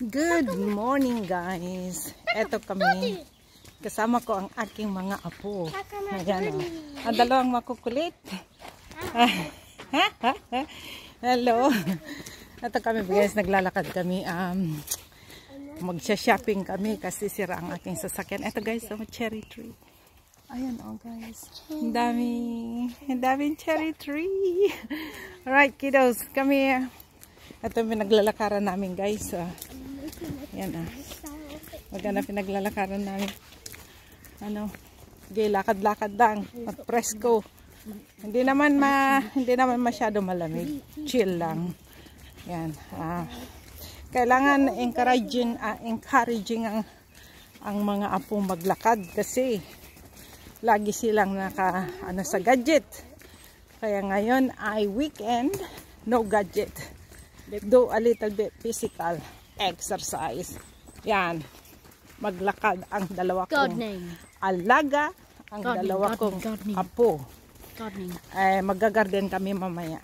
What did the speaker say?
Good morning guys. Eto kami. Kasama ko ang aking mga apo. Ayan o. Ang dalawang makukulit. Hello. Eto kami guys. Naglalakad kami. Um, Magsha-shopping kami kasi sira ang aking sasakyan. Eto guys, oh, cherry tree. Ayan oh guys. Ang dami. Daming cherry tree. Alright kiddos. Kami. Ito yung pinaglalakaran namin guys. Uh, yan ah. Maganda pinaglalakaran namin. Ano, okay, lakad-lakad lang. At presko. Hindi naman ma hindi naman masyado malamig. Chill lang. Yan. Ah. Kailangan encouraging uh, encouraging ang ang mga apong maglakad kasi lagi silang naka ano sa gadget. Kaya ngayon ay weekend, no gadget do a little bit physical exercise. Yan. Maglakad ang dalawa kong alaga, ang gardening, dalawa gardening, kong gardening. apo. Gardening. Eh, magagarden kami mamaya.